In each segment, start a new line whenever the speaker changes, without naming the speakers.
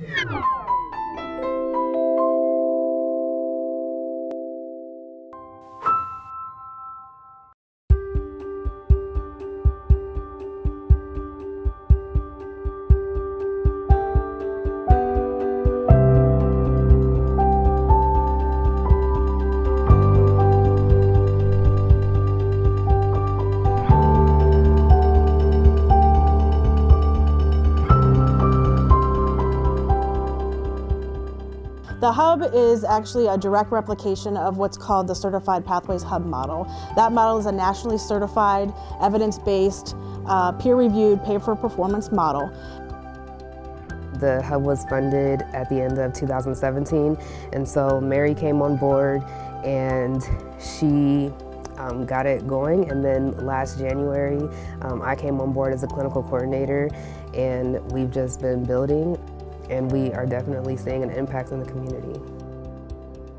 Música The hub is actually a direct replication of what's called the Certified Pathways Hub model. That model is a nationally certified, evidence-based, uh, peer-reviewed, pay-for-performance model.
The hub was funded at the end of 2017, and so Mary came on board and she um, got it going. And then last January, um, I came on board as a clinical coordinator, and we've just been building and we are definitely seeing an impact in the community.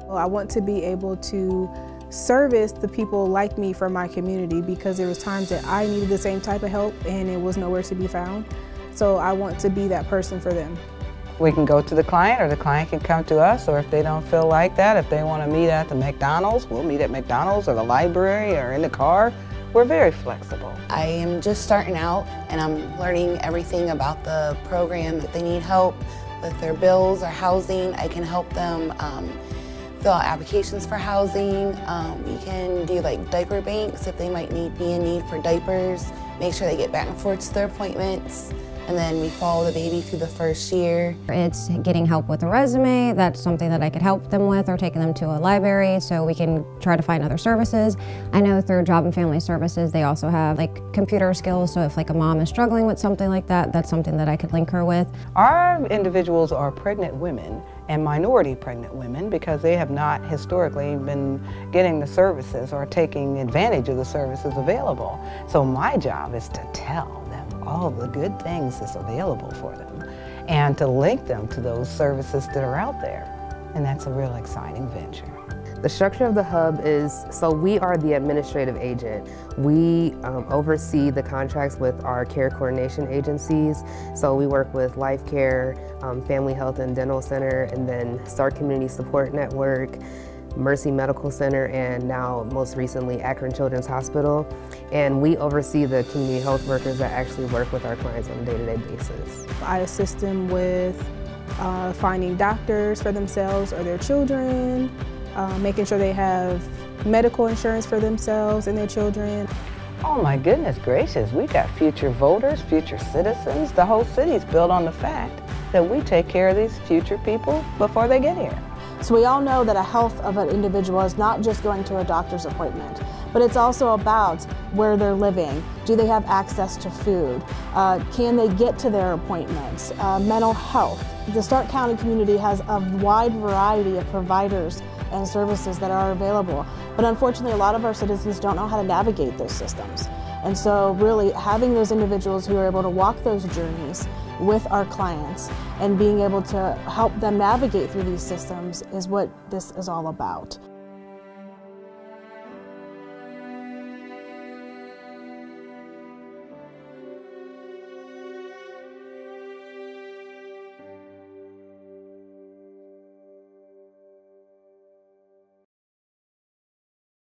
I want to be able to service the people like me from my community because there was times that I needed the same type of help and it was nowhere to be found. So I want to be that person for them.
We can go to the client or the client can come to us or if they don't feel like that, if they want to meet at the McDonald's, we'll meet at McDonald's or the library or in the car. We're very flexible.
I am just starting out and I'm learning everything about the program. If they need help with their bills or housing, I can help them um, fill out applications for housing. Um, we can do like diaper banks if they might need be in need for diapers. Make sure they get back and forth to their appointments and then we follow the baby through the first year.
It's getting help with a resume, that's something that I could help them with, or taking them to a library so we can try to find other services. I know through Job and Family Services they also have like computer skills, so if like a mom is struggling with something like that, that's something that I could link her with.
Our individuals are pregnant women and minority pregnant women because they have not historically been getting the services or taking advantage of the services available. So my job is to tell all the good things that's available for them and to link them to those services that are out there. And that's a real exciting venture.
The structure of the hub is, so we are the administrative agent. We um, oversee the contracts with our care coordination agencies. So we work with Life Care, um, Family Health and Dental Center, and then Stark Community Support Network, Mercy Medical Center, and now most recently Akron Children's Hospital. And we oversee the community health workers that actually work with our clients on a day-to-day -day basis.
I assist them with uh, finding doctors for themselves or their children, uh, making sure they have medical insurance for themselves and their children.
Oh my goodness gracious, we got future voters, future citizens. The whole city is built on the fact that we take care of these future people before they get here.
So we all know that a health of an individual is not just going to a doctor's appointment, but it's also about where they're living. Do they have access to food? Uh, can they get to their appointments? Uh, mental health. The Stark County community has a wide variety of providers and services that are available, but unfortunately a lot of our citizens don't know how to navigate those systems. And so really having those individuals who are able to walk those journeys with our clients and being able to help them navigate through these systems is what this is all about.